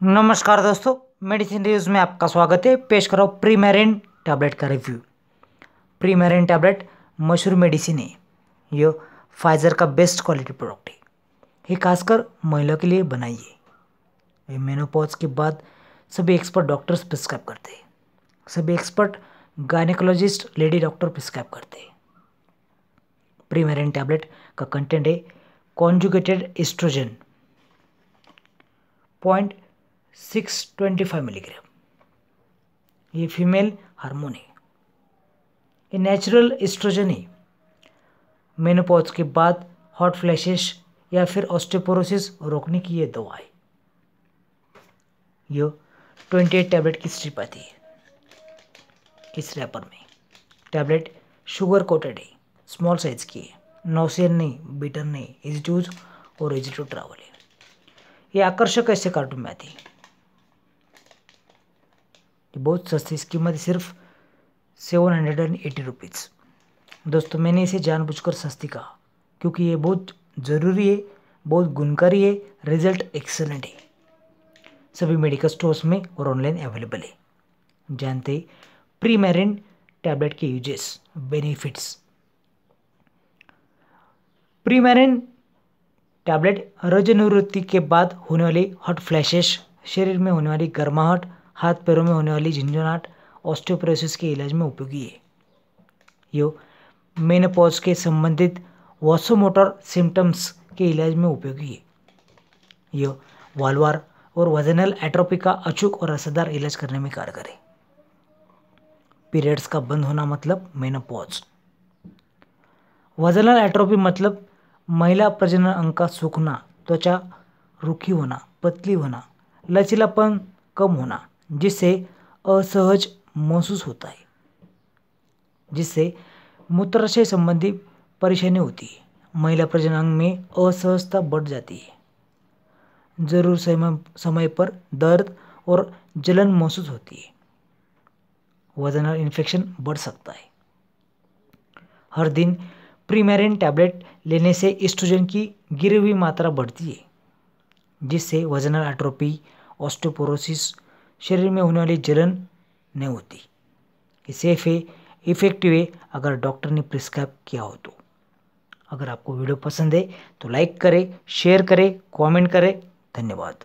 नमस्कार दोस्तों medicine reviews में आपका स्वागत है। पेश करो प्रीमेरिन टैबलेट का रिव्यू प्रीमेरिन टैबलेट मशहूर मेडिसिन है। ये फाइज़र का बेस्ट क्वालिटी प्रोडक्ट है। ये खासकर महिलाओं के लिए बनाई है ये मेनोपॉज के बाद सभी एक्सपर्ट डॉक्टर्स प्रिस्क्राइब करते हैं। सभी expert gynaecologist lady doctor prescribe करते हैं। प्रीमेरिन टैबलेट का कंटेंट है conjugated oestrogen point six twenty five milligram ये फीमेल हार्मोन है ये नेचुरल एस्ट्रोजन है. मेनोपॉज के बाद हॉट फ्लैशेस या फिर ऑस्टियोपोरोसिस रोकने की ये दवा है. ये ट्वेंटी एट टैबलेट की स्ट्रिप आती है. इस रैपर में. टैबलेट शुगर कोटेड है. स्मॉल साइज़ की है. नौसियन नहीं बीटर नहीं. इजी टूज और इजी टू ट्रैवल है. ये आकर्षक ऐसे कार्टून में आती है. ये बहुत सस्ती इसकी कीमत सिर्फ़ seven hundred and eighty rupees. दोस्तों, मैंने इसे जानबूझकर सस्ती कहा, क्योंकि ये बहुत ज़रूरी है, बहुत गुणकारी है, रिज़ल्ट एक्सेलेंट है। सभी मेडिकल स्टोर्स में और ऑनलाइन अवेलेबल है। जानते प्री मैरिन टैबलेट के uses, benefits. Premarin tablet रजनिवृत्ति के बाद होने वाली हॉट फ्लैशेस, शरीर में होने वाली गर्माहट हाथ पैरों में होने वाली झंझनाहट ऑस्टियोप्रोसिस के इलाज में उपयोगी है। यो मेनोपॉज के संबंधित वॉसोमोटर सिम्टम्स के इलाज में उपयोगी है। यो, वालवार और वजनल एट्रोपी का अचूक और असरदार इलाज करने में कारगर है। पीरियड्स का बंद होना मतलब मेनोपॉज वजनल एट्रोपी मतलब महिला प्रजनन अंग का सूखना, त्वचा रूखी होना, पतली होना, लचीलापन कम होना जिससे असहज महसूस होता है, जिससे मूत्राशय संबंधी परेशानी होती है। महिला प्रजनन में असहजता बढ़ जाती है। ज़रूर समय समय पर दर्द और जलन महसूस होती है। वजनल इन्फेक्शन बढ़ सकता है। हर दिन प्रीमेरिन टैबलेट लेने से एस्ट्रोजन की गिरी हुई मात्रा बढ़ती है, जिससे वजनल एट्रोपी ऑस्टोपोरोसिस शरीर में होने वाली जलन नहीं होती। ये सेफ़ है इफ़ेक्टिव है अगर डॉक्टर ने प्रिस्क्राइब किया हो तो। अगर आपको वीडियो पसंद है तो लाइक करें, शेयर करें, कमेंट करें। धन्यवाद।